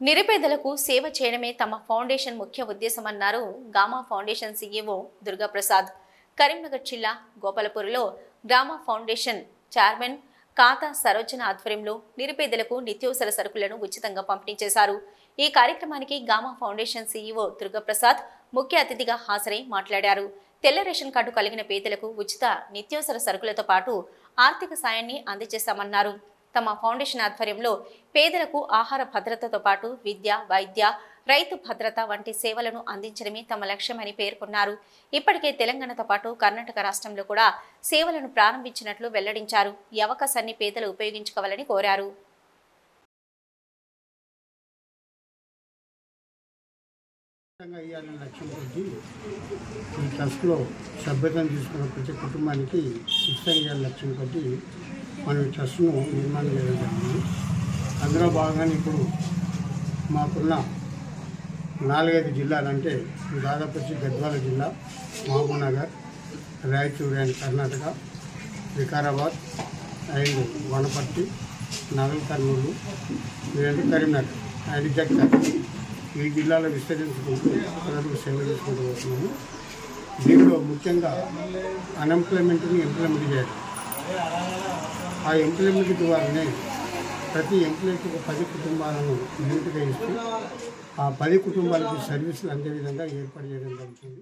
నిరుపేదలకు సేవ చేయడమే తమ ఫౌండేషన్ ముఖ్య ఉద్దేశమన్నారు Gama foundation CEO Durgaprasad. Karimnagar జిల్లా గోపాలపూర్లో గ్రామ ఫౌండేషన్ చైర్మన్ కాతా సరోజన ఆధ్వర్యంలో నిరుపేదలకు నిత్యావసర సరుకులను ఉచితంగా పంపిణీ చేశారు. ఈ కార్యక్రమానికి గామా ఫౌండేషన్ సీఈఓ దుర్గాప్రసాద్ ముఖ్య అతిథిగా హాజరై మాట్లాడారు. తెల్ల రేషన్ కార్డు కలిగిన పేదలకు ఉచిత నిత్యావసర సరుకులతో పాటు ఆర్థిక సాయాన్ని అందజేశామన్నారు. తమ ఫౌండేషన్ ఆధ్వర్యంలో పేదలకు ఆహార భద్రతతో పాటు విద్య వైద్య రైతు భద్రత వంటి సేవలను అందించడమే తమ లక్ష్యమని పేర్కొన్నారు. ఇప్పటికే తెలంగాణతో పాటు కర్ణాటక రాష్ట్రంలో కూడా సేవలను ప్రారంభించినట్లు వెల్లడించారు. ఈ అవకాశాన్ని పేదలు ఉపయోగించుకోవాలని కోరారు. ఈ ట్రస్ట్లో సభ్యతను తీసుకున్న ప్రతి కుటుంబానికి శిక్షణ ఇవ్వాలని లక్ష్యం కొద్ది మనం ట్రస్ట్ను నిర్మాణం చేయడం జరిగింది. అందులో భాగంగానే ఇప్పుడు మాకున్న నాలుగైదు జిల్లాలంటే దాదాపు వచ్చి గద్వాల జిల్లా మహబూబ్నగర్ రాయచూరు అండ్ కర్ణాటక వికారాబాద్ అండ్ వనపర్తి నగల్ కర్నూలు ఇదంటే కరీంనగర్ అండ్ జగ్గర్. ఈ జిల్లాలో విస్తరించుకుంటూ ప్రజలకు సేవ చేసుకుంటూ వస్తున్నాము దీనిలో ముఖ్యంగా అన్ఎంప్లాయ్మెంట్ని ఎంప్లాయ్మెంట్ చేయాలి. ఆ ఎంప్లాయ్మెంట్ ద్వారానే ప్రతి ఎంప్లాయ్కి ఒక పది కుటుంబాలను లిమిట్గా ఇస్తూ ఆ పది కుటుంబాలకి సర్వీసులు అందే విధంగా ఏర్పాటు చేయడం జరుగుతుంది.